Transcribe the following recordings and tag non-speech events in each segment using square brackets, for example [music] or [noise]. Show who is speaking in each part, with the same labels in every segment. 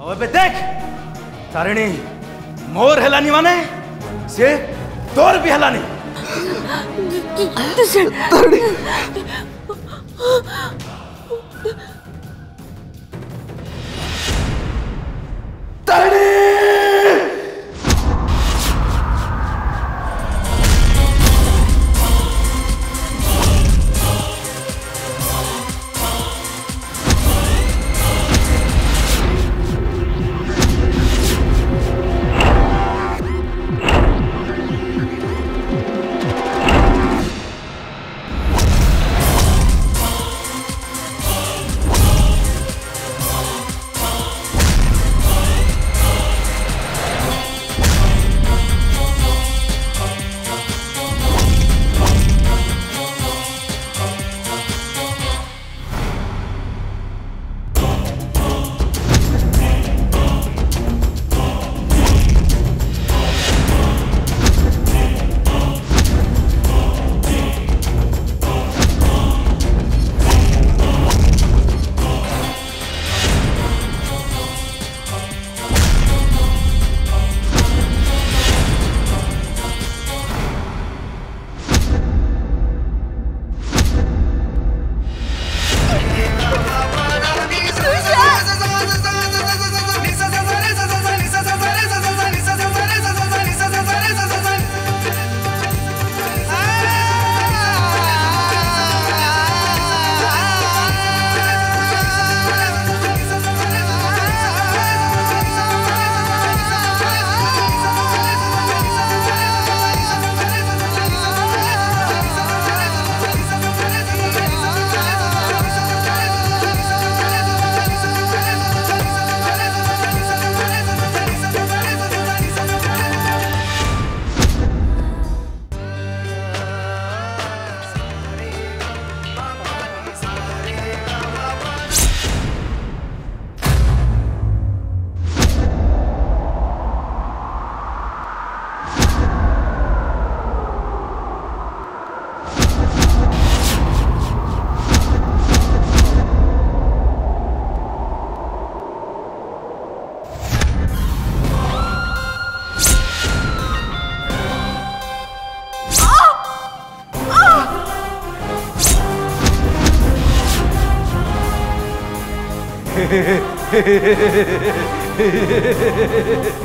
Speaker 1: और देख तारिणी मोर हेलानी माने से तोर भी हेलानी [laughs]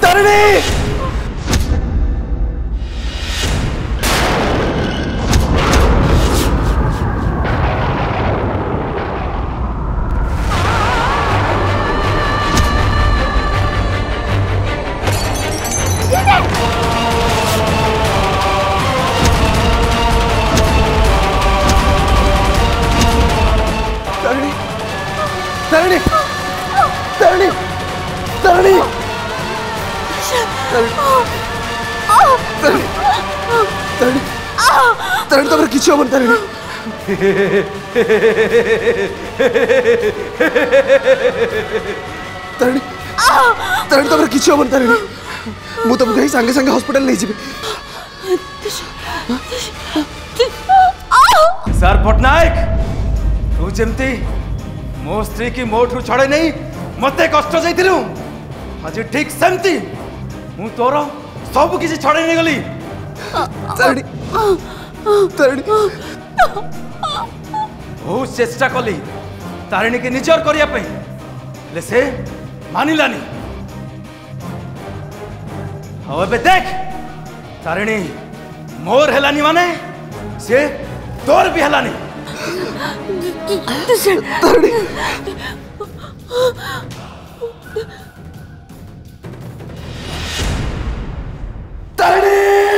Speaker 1: 誰に ତରଣୀ ତମର କିଛି ହବନି ତାରିଣୀ ତାରିଣୀ ତାରିଣୀ ତମର କିଛି ହବନି ତାରିଣୀ ମୁଁ ତମକୁ ଯାଇ ସାଙ୍ଗେ ସାଙ୍ଗେ ହସ୍ପିଟାଲ ନେଇଯିବି
Speaker 2: ସାର୍ ପଟ୍ଟନାୟକ ତୁ ଯେମିତି ମୋ ସ୍ତ୍ରୀକି ମୋଠୁ ଛଡ଼େଇ ନେଇ ମୋତେ କଷ୍ଟ ଦେଇଥିଲୁ ଆଜି ଠିକ୍ ସେମିତି ମୁଁ ତୋର ସବୁ କିଛି ଛଡ଼େଇ ନେଇଗଲି ବହୁତ ଚେଷ୍ଟା କଲି ତାରିଣୀକି ନିଜର କରିବା ପାଇଁ ହେଲେ ସେ ମାନିଲାନି ଆଉ ଏବେ ଦେଖ ତାରିଣୀ ମୋର ହେଲାନି ମାନେ ସେ ତୋର ବି ହେଲାନି
Speaker 1: ତାରିଣୀ eternity.